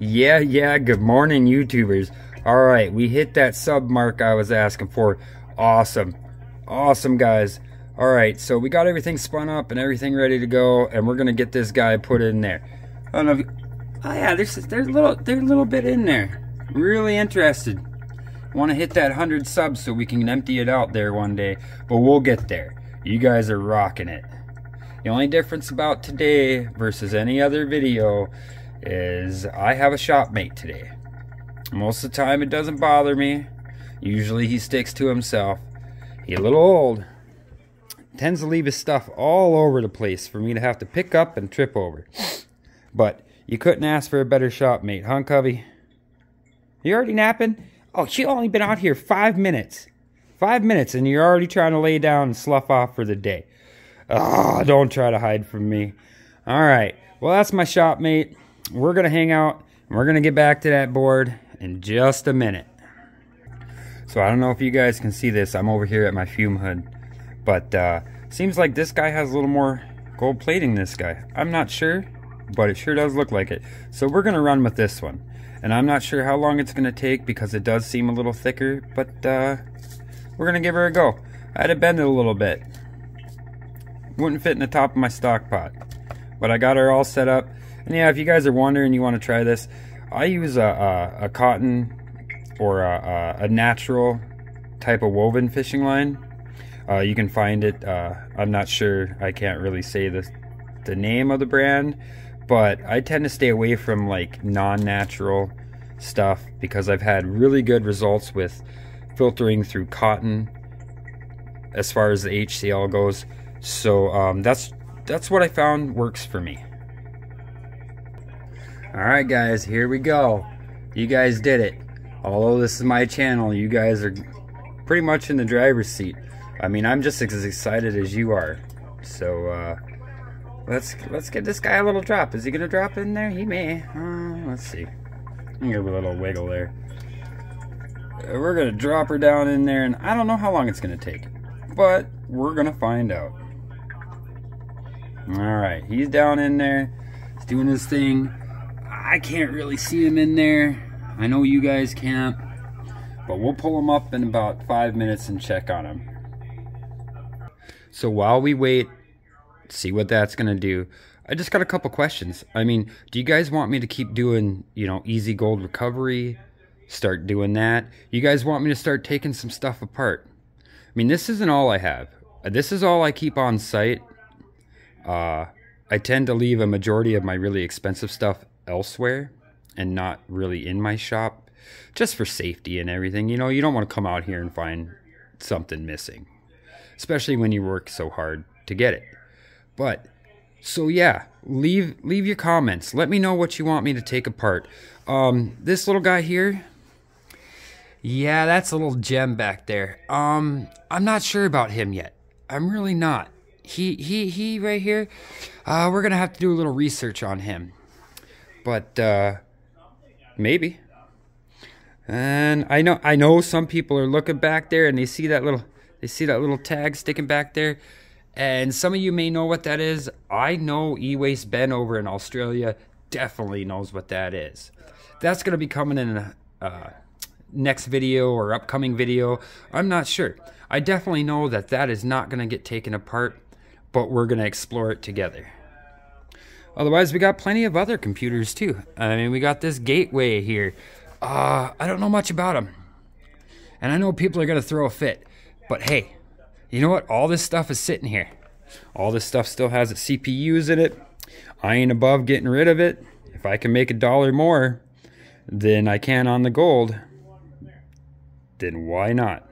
Yeah, yeah, good morning, YouTubers. All right, we hit that sub mark I was asking for. Awesome. Awesome, guys. All right, so we got everything spun up and everything ready to go, and we're gonna get this guy put in there. I don't know if you, oh yeah, there's there's a little there's a little bit in there. Really interested. Want to hit that hundred subs so we can empty it out there one day, but we'll get there. You guys are rocking it. The only difference about today versus any other video is I have a shopmate today. Most of the time it doesn't bother me. Usually he sticks to himself. He's a little old. Tends to leave his stuff all over the place for me to have to pick up and trip over. But you couldn't ask for a better shopmate, huh, Covey? You already napping? Oh, she only been out here five minutes. Five minutes and you're already trying to lay down and slough off for the day. Oh, don't try to hide from me. All right. Well, that's my shopmate we're going to hang out and we're going to get back to that board in just a minute. So I don't know if you guys can see this. I'm over here at my fume hood. But uh, seems like this guy has a little more gold plating this guy. I'm not sure, but it sure does look like it. So we're going to run with this one. And I'm not sure how long it's going to take because it does seem a little thicker. But uh, we're going to give her a go. I had to bend it a little bit. Wouldn't fit in the top of my stock pot. But I got her all set up. And yeah, if you guys are wondering, you want to try this, I use a, a, a cotton or a, a, natural type of woven fishing line. Uh, you can find it. Uh, I'm not sure. I can't really say the the name of the brand, but I tend to stay away from like non-natural stuff because I've had really good results with filtering through cotton as far as the HCl goes. So um, that's that's what I found works for me. Alright guys, here we go. You guys did it. Although this is my channel, you guys are pretty much in the driver's seat. I mean, I'm just as excited as you are. So, uh, let's let's get this guy a little drop. Is he gonna drop in there? He may. Uh, let's see. Give a little wiggle there. We're gonna drop her down in there, and I don't know how long it's gonna take, but we're gonna find out. All right, he's down in there. He's doing his thing. I can't really see him in there. I know you guys can't. But we'll pull him up in about five minutes and check on him. So while we wait, see what that's going to do, I just got a couple questions. I mean, do you guys want me to keep doing, you know, easy gold recovery? Start doing that? You guys want me to start taking some stuff apart? I mean, this isn't all I have. This is all I keep on site. Uh, I tend to leave a majority of my really expensive stuff elsewhere and not really in my shop just for safety and everything. You know, you don't want to come out here and find something missing, especially when you work so hard to get it. But so yeah, leave leave your comments. Let me know what you want me to take apart. Um, this little guy here, yeah, that's a little gem back there. Um, I'm not sure about him yet. I'm really not. He he he right here. Uh, we're gonna have to do a little research on him but uh, maybe. And I know I know some people are looking back there and they see that little they see that little tag sticking back there. And some of you may know what that is. I know E-Waste Ben over in Australia definitely knows what that is. That's going to be coming in a uh, next video or upcoming video. I'm not sure. I definitely know that that is not going to get taken apart, but we're going to explore it together. Otherwise, we got plenty of other computers too. I mean, we got this gateway here. Uh, I don't know much about them. And I know people are going to throw a fit. But hey, you know what? All this stuff is sitting here. All this stuff still has its CPUs in it. I ain't above getting rid of it. If I can make a dollar more than I can on the gold, then why not?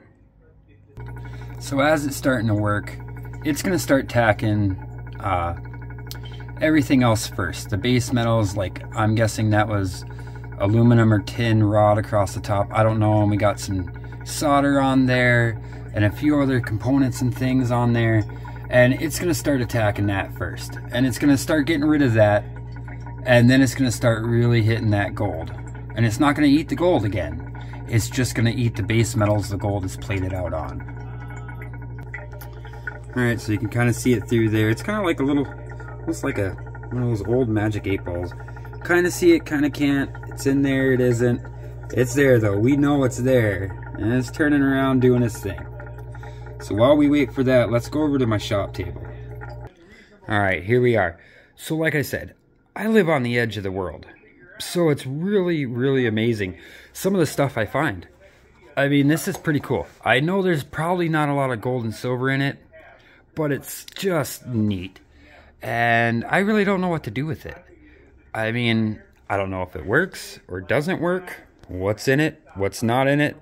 So as it's starting to work, it's going to start tacking uh, everything else first. The base metals, like I'm guessing that was aluminum or tin rod across the top. I don't know. And we got some solder on there and a few other components and things on there. And it's going to start attacking that first. And it's going to start getting rid of that. And then it's going to start really hitting that gold. And it's not going to eat the gold again. It's just going to eat the base metals the gold is plated out on. Alright, so you can kind of see it through there. It's kind of like a little Looks like a one of those old magic eight balls. kind of see it, kind of can't. It's in there, it isn't. It's there though, we know it's there. And it's turning around doing its thing. So while we wait for that, let's go over to my shop table. All right, here we are. So like I said, I live on the edge of the world. So it's really, really amazing. Some of the stuff I find. I mean, this is pretty cool. I know there's probably not a lot of gold and silver in it, but it's just neat. And I really don't know what to do with it. I mean, I don't know if it works or doesn't work, what's in it, what's not in it.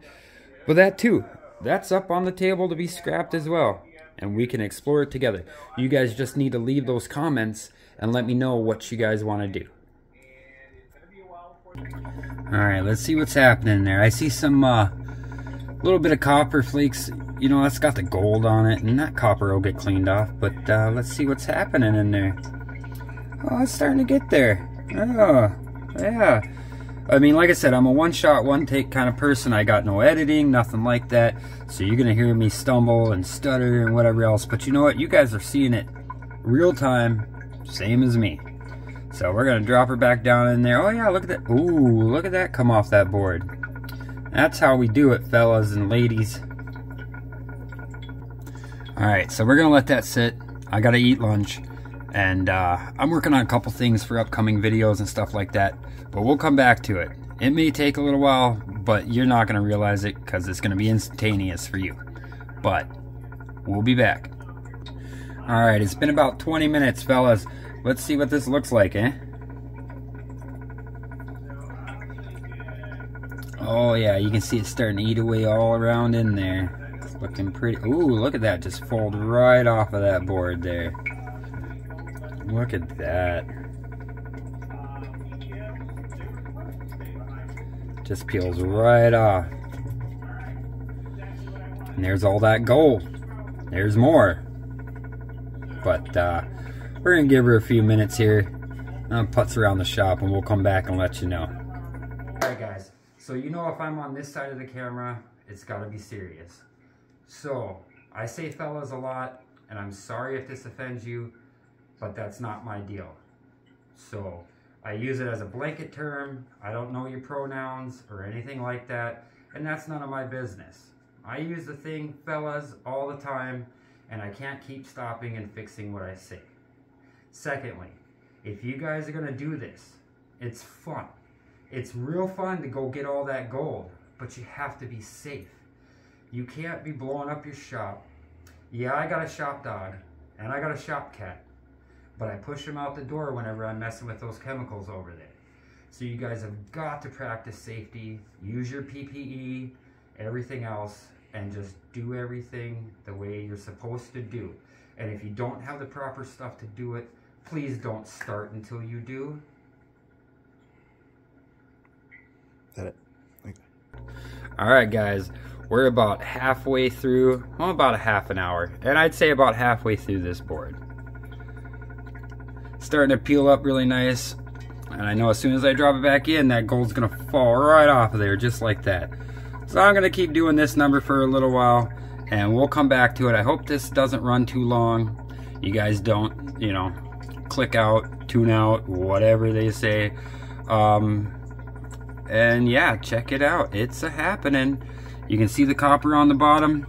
But that too, that's up on the table to be scrapped as well. And we can explore it together. You guys just need to leave those comments and let me know what you guys want to do. Alright, let's see what's happening there. I see some uh, little bit of copper flakes. You know, that's got the gold on it, and that copper will get cleaned off. But uh, let's see what's happening in there. Oh, it's starting to get there. Oh, yeah. I mean, like I said, I'm a one-shot, one-take kind of person. I got no editing, nothing like that. So you're going to hear me stumble and stutter and whatever else. But you know what? You guys are seeing it real time, same as me. So we're going to drop her back down in there. Oh, yeah, look at that. Ooh, look at that come off that board. That's how we do it, fellas and ladies. Alright, so we're to let that sit. I got to eat lunch. And uh, I'm working on a couple things for upcoming videos and stuff like that. But we'll come back to it. It may take a little while, but you're not to realize it because it's to be instantaneous for you. But we'll be back. Alright, it's been about 20 minutes, fellas. Let's see what this looks like, eh? Oh yeah, you can see it starting to eat away all around in there. Looking pretty. Ooh, look at that. Just fold right off of that board there. Look at that. Just peels right off. And there's all that gold. There's more. But uh, we're going to give her a few minutes here. Uh, putts around the shop and we'll come back and let you know. Alright guys, so you know if I'm on this side of the camera, it's got to be serious. So, I say fellas a lot, and I'm sorry if this offends you, but that's not my deal. So I use it as a blanket term. I don't know your pronouns or anything like that, and that's none of my business. I use the thing fellas all the time, and I can't keep stopping and fixing what I say. Secondly, if you guys are going to do this, it's fun. It's real fun to go get all that gold, but you have to be safe. You can't be blowing up your shop. Yeah, I got a shop dog, and I got a shop cat but I push them out the door whenever I'm messing with those chemicals over there. So you guys have got to practice safety, use your PPE, everything else, and just do everything the way you're supposed to do. And if you don't have the proper stuff to do it, please don't start until you do. Is that it? Okay. All right, guys, we're about halfway through, well, about a half an hour, and I'd say about halfway through this board starting to peel up really nice. And I know as soon as I drop it back in, that gold's gonna fall right off of there, just like that. So I'm gonna keep doing this number for a little while, and we'll come back to it. I hope this doesn't run too long. You guys don't, you know, click out, tune out, whatever they say. Um, and yeah, check it out. It's a happening. You can see the copper on the bottom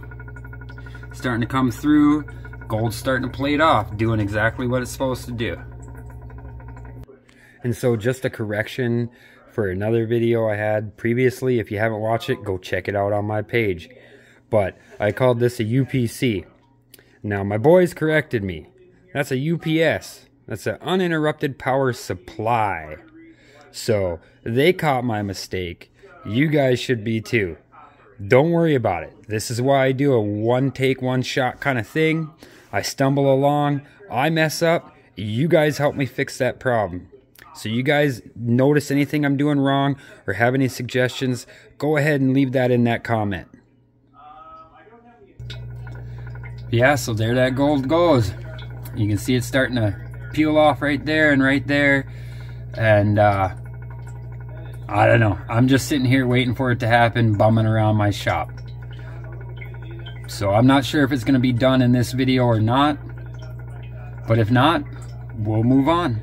starting to come through. Gold's starting to plate off, doing exactly what it's supposed to do. And so just a correction for another video I had previously. If you haven't watched it, go check it out on my page. But I called this a UPC. Now my boys corrected me. That's a UPS. That's an uninterrupted power supply. So they caught my mistake. You guys should be too. Don't worry about it. This is why I do a one take, one shot kind of thing. I stumble along, I mess up, you guys help me fix that problem. So you guys notice anything I'm doing wrong or have any suggestions, go ahead and leave that in that comment. Yeah, so there that gold goes. You can see it starting to peel off right there and right there. And uh, I don't know. I'm just sitting here waiting for it to happen, bumming around my shop. So I'm not sure if it's going to be done in this video or not. But if not, we'll move on.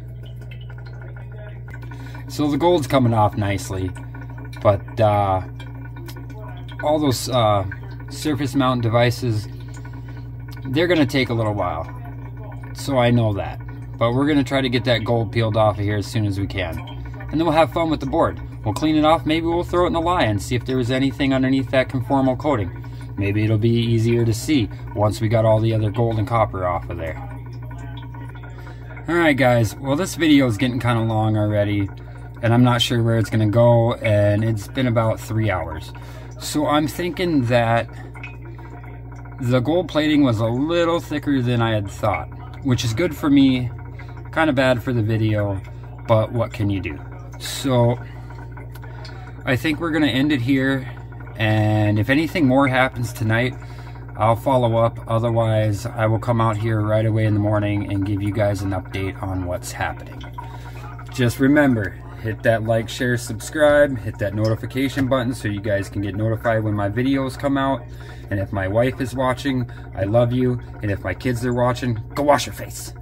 So the gold's coming off nicely, but uh, all those uh, surface mount devices, they're gonna take a little while. So I know that. But we're gonna try to get that gold peeled off of here as soon as we can. And then we'll have fun with the board. We'll clean it off, maybe we'll throw it in the lye and see if there was anything underneath that conformal coating. Maybe it'll be easier to see once we got all the other gold and copper off of there. Alright guys, well this video is getting kind of long already and I'm not sure where it's going to go and it's been about three hours. So I'm thinking that the gold plating was a little thicker than I had thought, which is good for me, kind of bad for the video, but what can you do? So I think we're going to end it here and if anything more happens tonight, I'll follow up. Otherwise, I will come out here right away in the morning and give you guys an update on what's happening. Just remember, hit that like, share, subscribe, hit that notification button so you guys can get notified when my videos come out. And if my wife is watching, I love you. And if my kids are watching, go wash your face.